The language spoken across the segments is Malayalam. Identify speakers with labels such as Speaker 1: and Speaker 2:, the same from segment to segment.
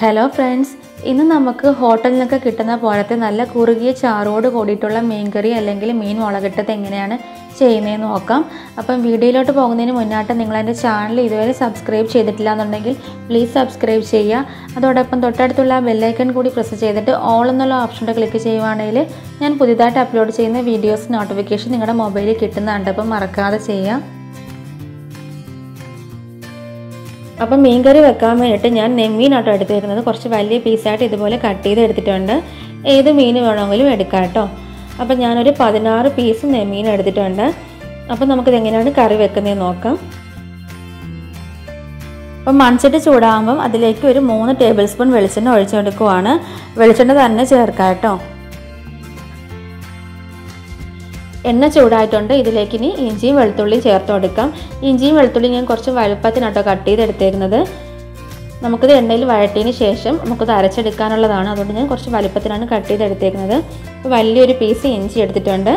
Speaker 1: ഹലോ ഫ്രണ്ട്സ് ഇന്ന് നമുക്ക് ഹോട്ടലിൽ നിന്നൊക്കെ കിട്ടുന്ന പോലത്തെ നല്ല കുറുകിയ ചാറോട് കൂടിയിട്ടുള്ള മീൻകറി അല്ലെങ്കിൽ മീൻ മുളകിട്ടത് എങ്ങനെയാണ് ചെയ്യുന്നതെന്ന് നോക്കാം. അപ്പം വീഡിയോയിലോട്ട് പോകുന്നതിന് മുന്നായിട്ട് നിങ്ങൾ എന്റെ ചാനൽ ഇതുവരെ സബ്സ്ക്രൈബ് ചെയ്തിട്ടില്ല എന്നുണ്ടെങ്കിൽ പ്ലീസ് സബ്സ്ക്രൈബ് ചെയ്യുക. അതോടൊപ്പം തൊട്ടടുത്തുള്ള ബെല്ലൈക്കൺ കൂടി പ്രസ് ചെയ്തിട്ട് ഓൾ എന്നുള്ള ഓപ്ഷന്റെ ക്ലിക്ക് ചെയ്യുവാണെങ്കിൽ ഞാൻ പുതിയതായിട്ട് അപ്ലോഡ് ചെയ്യുന്ന വീഡിയോസ് നോട്ടിഫിക്കേഷൻ നിങ്ങളുടെ മൊബൈലിൽ കിട്ടുന്നുണ്ട് അപ്പം മറക്കാതെ ചെയ്യാം അപ്പം മീൻ കറി വെക്കാൻ വേണ്ടിയിട്ട് ഞാൻ നെമ്മീനാട്ടോ എടുത്തിരുന്നത്. കുറച്ച് വലിയ പീസായിട്ട് ഇതുപോലെ കട്ട് ചെയ്ത് എടുത്തിട്ടുണ്ട്. ഏത് മീൻ വേണമെങ്കിലും എടുക്കാം കേട്ടോ. അപ്പം ഞാനൊരു പതിനാറ് പീസ് നെമ്മീൻ എടുത്തിട്ടുണ്ട്. അപ്പം നമുക്കിത് എങ്ങനെയാണ് കറി വെക്കുന്നത് നോക്കാം. അപ്പം മൺചട്ടി ചൂടാകുമ്പം അതിലേക്ക് ഒരു മൂന്ന് ടേബിൾ സ്പൂൺ വെളിച്ചെണ്ണ ഒഴിച്ചെടുക്കുവാണ് വെളിച്ചെണ്ണ തന്നെ ചേർക്കാം കേട്ടോ. എണ്ണ ചൂടായിട്ടുണ്ട്. ഇതിലേക്ക് ഇനി ഇഞ്ചിയും വെളുത്തുള്ളിയും ചേർത്ത് കൊടുക്കാം. ഇഞ്ചിയും വെളുത്തുള്ളിയും ഞാൻ കുറച്ച് വലുപ്പത്തിനാട്ടോ കട്ട് ചെയ്തെടുത്തേക്കുന്നത് നമുക്കിത് എണ്ണയിൽ വഴട്ടിയതിന് ശേഷം നമുക്കത് അരച്ചെടുക്കാനുള്ളതാണ്. അതുകൊണ്ട് ഞാൻ കുറച്ച് വലുപ്പത്തിനാണ് കട്ട് ചെയ്തെടുത്തിരിക്കുന്നത് വലിയൊരു പീസ് ഇഞ്ചി എടുത്തിട്ടുണ്ട്.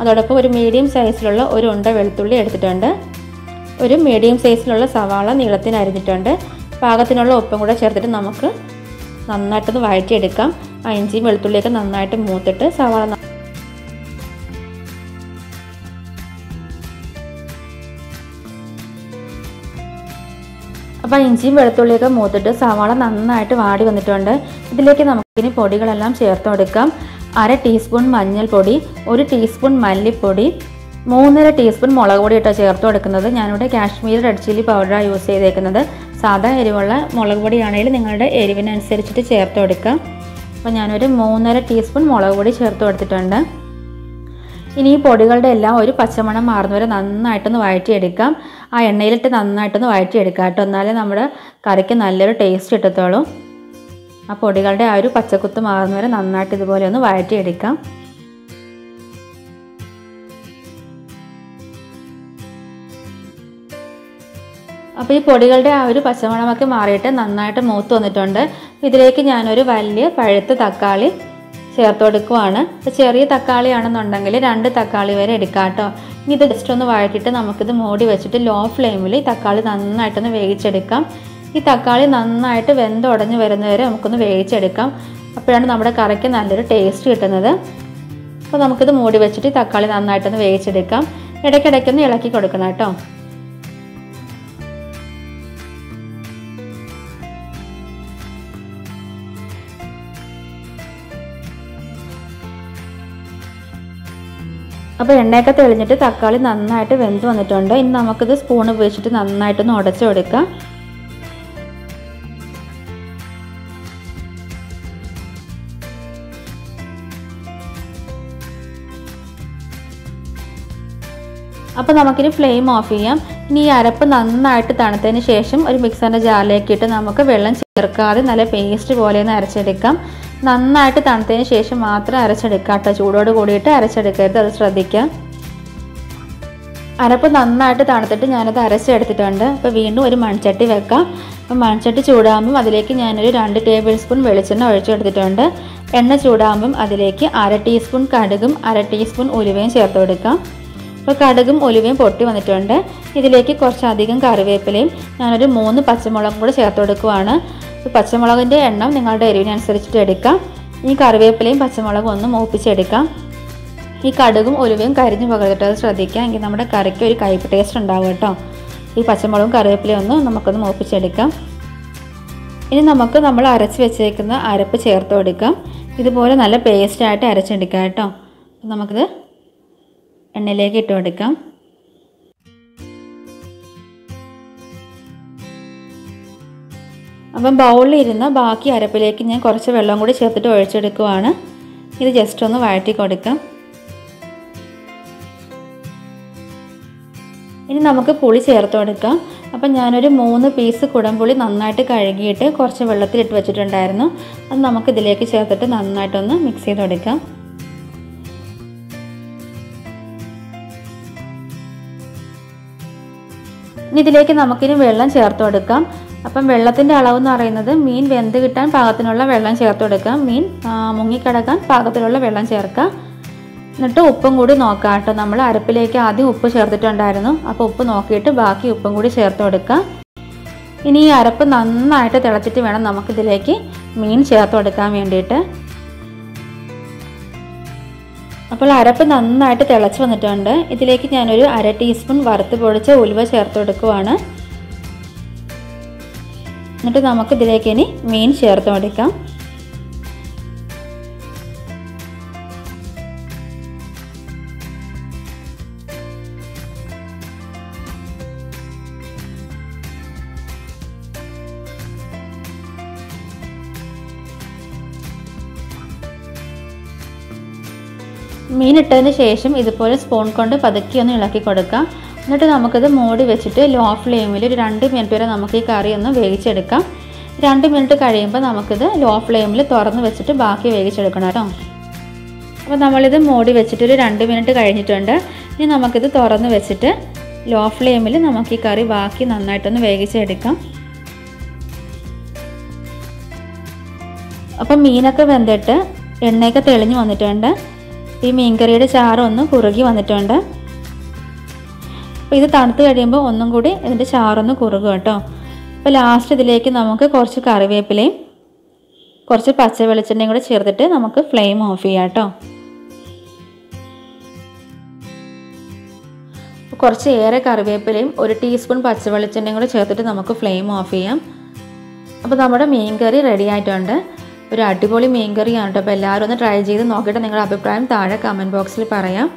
Speaker 1: അതോടൊപ്പം ഒരു മീഡിയം സൈസിലുള്ള ഒരു ഉണ്ട വെളുത്തുള്ളി എടുത്തിട്ടുണ്ട്. ഒരു മീഡിയം സൈസിലുള്ള സവാള നീളത്തിന് അരിഞ്ഞിട്ടുണ്ട്. പാകത്തിനുള്ള ഉപ്പും കൂടെ ചേർത്തിട്ട് നമുക്ക് നന്നായിട്ടൊന്ന് വഴറ്റിയെടുക്കാം. ആ ഇഞ്ചിയും വെളുത്തുള്ളിയൊക്കെ നന്നായിട്ട് മൂത്തിട്ട് സവാള അപ്പോൾ ഇഞ്ചിയും വെളുത്തുള്ളിയൊക്കെ മൂത്തിട്ട് സവാള നന്നായിട്ട് വാടി വന്നിട്ടുണ്ട്. ഇതിലേക്ക് നമുക്കിനി പൊടികളെല്ലാം ചേർത്ത് കൊടുക്കാം. അര ടീസ്പൂൺ മഞ്ഞൾപ്പൊടി ഒരു ടീസ്പൂൺ മല്ലിപ്പൊടി മൂന്നര ടീസ്പൂൺ മുളക് പൊടി ഇട്ടോ ചേർത്ത് കൊടുക്കുന്നത്. ഞാനിവിടെ കാശ്മീരി റെഡ് ചില്ലി പൗഡറാണ് യൂസ് ചെയ്തേക്കുന്നത്. സാധാ എരിവുള്ള മുളക് പൊടിയാണെങ്കിൽ നിങ്ങളുടെ എരിവിനനുസരിച്ചിട്ട് ചേർത്ത് കൊടുക്കാം. അപ്പോൾ ഞാനൊരു മൂന്നര ടീസ്പൂൺ മുളക് പൊടി ചേർത്ത് കൊടുത്തിട്ടുണ്ട്. ഇനി ഈ പൊടികളുടെ എല്ലാം ഒരു പച്ചമണം മാറുന്നവരെ നന്നായിട്ടൊന്ന് വഴറ്റിയെടുക്കാം. ആ എണ്ണയിലിട്ട് നന്നായിട്ടൊന്ന് വഴറ്റിയെടുക്കാം കേട്ടോ. എന്നാലേ നമ്മുടെ കറിക്ക് നല്ലൊരു ടേസ്റ്റ് കിട്ടത്തുള്ളൂ. ആ പൊടികളുടെ ആ ഒരു പച്ചക്കുത്ത് മാറുന്നവരെ നന്നായിട്ട് ഇതുപോലെ ഒന്ന് വഴറ്റിയെടുക്കാം. അപ്പോൾ ഈ പൊടികളുടെ ആ ഒരു പച്ചമണമൊക്കെ മാറിയിട്ട് നന്നായിട്ട് മൂത്ത് വന്നിട്ടുണ്ട്. ഇതിലേക്ക് ഞാനൊരു വലിയ പഴുത്ത തക്കാളി ചേർത്ത് കൊടുക്കുവാണ് ചെറിയ തക്കാളി ആണെന്നുണ്ടെങ്കിൽ രണ്ട് തക്കാളി വരെ എടുക്കാം കേട്ടോ ഇനി ഇത് ജസ്റ്റ് ഒന്ന് വഴറ്റിയിട്ട് നമുക്കിത് മൂടി വെച്ചിട്ട് ലോ ഫ്ലെയിമിൽ ഈ തക്കാളി നന്നായിട്ടൊന്ന് വേവിച്ചെടുക്കാം. ഈ തക്കാളി നന്നായിട്ട് വെന്തുടഞ്ഞ് വരുന്നവരെ നമുക്കൊന്ന് വേവിച്ചെടുക്കാം. അപ്പോഴാണ് നമ്മുടെ കറിക്ക് നല്ലൊരു ടേസ്റ്റ് കിട്ടുന്നത്. അപ്പോൾ നമുക്കിത് മൂടി വെച്ചിട്ട് തക്കാളി നന്നായിട്ടൊന്ന് വേവിച്ചെടുക്കാം. ഇടയ്ക്കിടയ്ക്കൊന്ന് ഇളക്കി കൊടുക്കണം കേട്ടോ. അപ്പോൾ എണ്ണയൊക്കെ തെളിഞ്ഞിട്ട് തക്കാളി നന്നായിട്ട് വെന്ത് വന്നിട്ടുണ്ട്. ഇനി നമുക്കിത് സ്പൂൺ ഉപയോഗിച്ചിട്ട് നന്നായിട്ടൊന്ന് ഉടച്ചു കൊടുക്കാം. അപ്പോൾ നമുക്കിനി ഫ്ലെയിം ഓഫ് ചെയ്യാം. ഇനി ഈ അരപ്പ് നന്നായിട്ട് തണുത്തതിന് ശേഷം ഒരു മിക്സറിന്റെ ജാറിലേക്ക് ഇട്ട് നമുക്ക് വെള്ളം ചേർക്കാതെ നല്ല പേസ്റ്റ് പോലെ ഒന്ന് അരച്ചെടുക്കാം. നന്നായിട്ട് തണുത്തതിന് ശേഷം മാത്രം അരച്ചെടുക്കുക കേട്ടോ. ചൂടോട് കൂടിയിട്ട് അരച്ചെടുക്കരുത് അത് ശ്രദ്ധിക്കുക അരപ്പ് നന്നായിട്ട് തണുത്തിട്ട് ഞാനത് അരച്ചെടുത്തിട്ടുണ്ട്. അപ്പോൾ വീണ്ടും ഒരു മൺചട്ടി വെക്കാം. അപ്പോൾ മൺചട്ടി ചൂടാകുമ്പം അതിലേക്ക് ഞാനൊരു രണ്ട് ടേബിൾ സ്പൂൺ വെളിച്ചെണ്ണ ഒഴിച്ചെടുത്തിട്ടുണ്ട്. എണ്ണ ചൂടാകുമ്പം അതിലേക്ക് അര ടീസ്പൂൺ കടുകും അര ടീസ്പൂൺ ഉലുവയും ചേർത്ത് കൊടുക്കാം. അപ്പോൾ കടുകും ഉലുവയും പൊട്ടി വന്നിട്ടുണ്ട്. ഇതിലേക്ക് കുറച്ചധികം കറിവേപ്പിലയും ഞാനൊരു മൂന്ന് പച്ചമുളകും കൂടെ ചേർത്ത് കൊടുക്കുവാണ്. പച്ചമുളകിന്റെ എണ്ണം നിങ്ങളുടെ എരിവിനനുസരിച്ചിട്ട് എടുക്കാം. ഈ കറിവേപ്പിലയും പച്ചമുളകും ഒന്ന് മൂപ്പിച്ചെടുക്കാം. ഈ കടുകും ഉലുവയും കരിഞ്ഞു പകർത്തിട്ട് അത് ശ്രദ്ധിക്കാം. എങ്കിൽ നമ്മുടെ കറിക്ക് ഒരു കയ്പ് ടേസ്റ്റ് ഉണ്ടാവും കേട്ടോ. ഈ പച്ചമുളകും കറിവേപ്പിലയും ഒന്ന് നമുക്കൊന്ന് മൂപ്പിച്ചെടുക്കാം. ഇനി നമുക്ക് നമ്മൾ അരച്ച് വെച്ചേക്കുന്ന അരപ്പ് ചേർത്ത് കൊടുക്കാം. ഇതുപോലെ നല്ല പേസ്റ്റായിട്ട് അരച്ചെടുക്കാം കേട്ടോ. നമുക്കിത് എണ്ണയിലേക്ക് ഇട്ട് കൊടുക്കാം. അപ്പം ബൗളിൽ ഇരുന്ന് ബാക്കി അരപ്പിലേക്ക് ഞാൻ കുറച്ച് വെള്ളം കൂടി ചേർത്തിട്ട് ഒഴിച്ചെടുക്കുവാണ്. ഇത് ജസ്റ്റ് ഒന്ന് വഴറ്റി കൊടുക്കാം. ഇനി നമുക്ക് പുളി ചേർത്ത് കൊടുക്കാം. അപ്പം ഞാനൊരു മൂന്ന് പീസ് കുടംപുളി നന്നായിട്ട് കഴുകിയിട്ട് കുറച്ച് വെള്ളത്തിലിട്ട് വെച്ചിട്ടുണ്ടായിരുന്നു. അത് നമുക്ക് ഇതിലേക്ക് ചേർത്തിട്ട് നന്നായിട്ടൊന്ന് മിക്സ് ചെയ്ത് കൊടുക്കാം. ഇനി ഇതിലേക്ക് നമുക്കിനി വെള്ളം ചേർത്ത് കൊടുക്കാം. അപ്പം വെള്ളത്തിന്റെ അളവ് എന്ന് പറയുന്നത് മീൻ വെന്ത് കിട്ടാൻ പാകത്തിനുള്ള വെള്ളം ചേർത്ത് കൊടുക്കാം മീൻ മുങ്ങിക്കിടക്കാൻ പാകത്തിലുള്ള വെള്ളം ചേർക്കാം എന്നിട്ട് ഉപ്പും കൂടി നോക്കാം കേട്ടോ. നമ്മൾ അരപ്പിലേക്ക് ആദ്യം ഉപ്പ് ചേർത്തിട്ടുണ്ടായിരുന്നു. അപ്പോൾ ഉപ്പ് നോക്കിയിട്ട് ബാക്കി ഉപ്പും കൂടി ചേർത്ത് കൊടുക്കാം ഇനി ഈ അരപ്പ് നന്നായിട്ട് തിളച്ചിട്ട് വേണം നമുക്കിതിലേക്ക് മീൻ ചേർത്ത് കൊടുക്കാൻ വേണ്ടിയിട്ട്. അപ്പോൾ അരപ്പ് നന്നായിട്ട് തിളച്ച് വന്നിട്ടുണ്ട്. ഇതിലേക്ക് ഞാനൊരു അര ടീസ്പൂൺ വറുത്ത് പൊടിച്ച ഉലുവ ചേർത്ത് കൊടുക്കുവാണ്. എന്നിട്ട് നമുക്ക് ഇതിലേക്ക് ഇനി മീൻ ചേർത്ത് കൊടുക്കാം. മീൻ ഇട്ടതിന് ശേഷം ഇതുപോലെ സ്പൂൺ കൊണ്ട് പതുക്കി ഒന്ന് ഇളക്കി കൊടുക്കാം. എന്നിട്ട് നമുക്കിത് മൂടി വെച്ചിട്ട് ലോ ഫ്ലെയിമിൽ ഒരു രണ്ട് മിനിറ്റ് വരെ നമുക്ക് ഈ കറി ഒന്ന് വേവിച്ചെടുക്കാം. രണ്ട് മിനിറ്റ് കഴിയുമ്പോൾ നമുക്കിത് ലോ ഫ്ലെയിമിൽ തുറന്ന് വെച്ചിട്ട് ബാക്കി വേവിച്ചെടുക്കണം കേട്ടോ. അപ്പോൾ നമ്മളിത് മൂടി വെച്ചിട്ട് ഒരു രണ്ട് മിനിറ്റ് കഴിഞ്ഞിട്ടുണ്ട്. ഇനി നമുക്കിത് തുറന്ന് വെച്ചിട്ട് ലോ ഫ്ലെയിമിൽ നമുക്ക് ഈ കറി ബാക്കി നന്നായിട്ടൊന്ന് വേവിച്ചെടുക്കാം. അപ്പം മീനൊക്കെ വെന്തിട്ട് എണ്ണയൊക്കെ തെളിഞ്ഞ് വന്നിട്ടുണ്ട്. ഈ മീൻകറിയുടെ ചാറൊന്ന് കുറുകി വന്നിട്ടുണ്ട്. അപ്പോൾ ഇത് തണുത്ത് കഴിയുമ്പോൾ ഒന്നും കൂടി ഇതിന്റെ ചാറൊന്ന് കുറുകും കേട്ടോ. അപ്പോൾ ലാസ്റ്റ് ഇതിലേക്ക് നമുക്ക് കുറച്ച് കറിവേപ്പിലയും കുറച്ച് പച്ച വെളിച്ചെണ്ണയും കൂടെ ചേർത്തിട്ട് നമുക്ക് ഫ്ലെയിം ഓഫ് ചെയ്യാം കേട്ടോ. കുറച്ച് ഏറെ കറിവേപ്പിലയും ഒരു ടീസ്പൂൺ പച്ച വെളിച്ചെണ്ണയും കൂടെ ചേർത്തിട്ട് നമുക്ക് ഫ്ലെയിം ഓഫ് ചെയ്യാം. അപ്പോൾ നമ്മുടെ മീൻ കറി റെഡി ആയിട്ടുണ്ട്. ഒരു അടിപൊളി മീൻ കറിയാണ് കേട്ടോ. അപ്പോൾ എല്ലാവരും ഒന്ന് ട്രൈ ചെയ്ത് നോക്കിയിട്ട് നിങ്ങളുടെ അഭിപ്രായം താഴെ കമന്റ് ബോക്സിൽ പറയാം.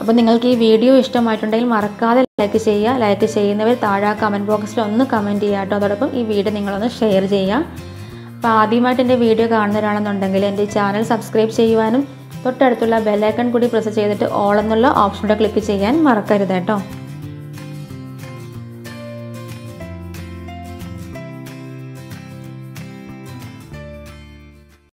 Speaker 1: അപ്പോൾ നിങ്ങൾക്ക് ഈ വീഡിയോ ഇഷ്ടമായിട്ടുണ്ടെങ്കിൽ മറക്കാതെ ലൈക്ക് ചെയ്യുക. ലൈക്ക് ചെയ്യുന്നവർ താഴെ കമന്റ് ബോക്സിൽ ഒന്ന് കമന്റ് ചെയ്യുക കേട്ടോ. അതോടൊപ്പം ഈ വീഡിയോ നിങ്ങളൊന്ന് ഷെയർ ചെയ്യുക. അപ്പോൾ ആദ്യമായിട്ട് എന്റെ വീഡിയോ കാണുന്നവരാണെന്നുണ്ടെങ്കിൽ എന്റെ ചാനൽ സബ്സ്ക്രൈബ് ചെയ്യുവാനും തൊട്ടടുത്തുള്ള ബെല്ലൈക്കൺ കൂടി പ്രസ് ചെയ്തിട്ട് ഓൾ എന്നുള്ള ഓപ്ഷനോടെ ക്ലിക്ക് ചെയ്യാൻ മറക്കരുത് കേട്ടോ.